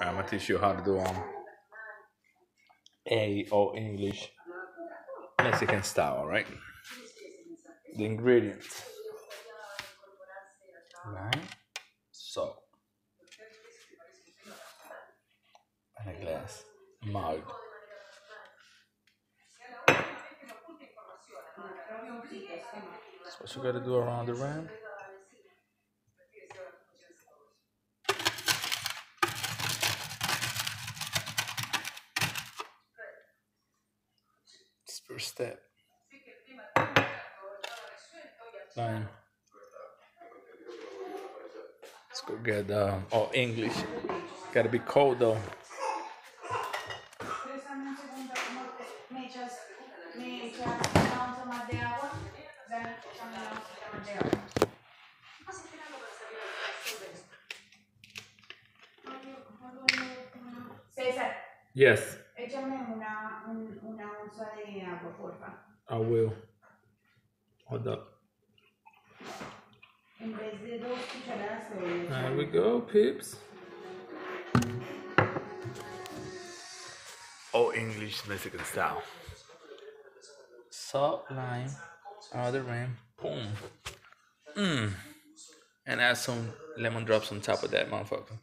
I'm gonna teach you how to do um Old English Mexican style, alright? The ingredients. Right? So and a glass mug. That's what you gotta do around the rim. First step. Fine. Let's go get um oh English. Gotta be cold though. ¿Quieres darme un segundo? ¿Cómo te- ¿Me echas, me echas una onza más de agua? Dame, échame una onza más de agua. César, Yes, échame una, un- una onza de agua, porfa. I will. Hold up. En vez de dos cucharadas, te voy a There we go, peeps. Oh, English Mexican style. Salt, lime, out of rim, boom. Mmm. And add some lemon drops on top of that motherfucker.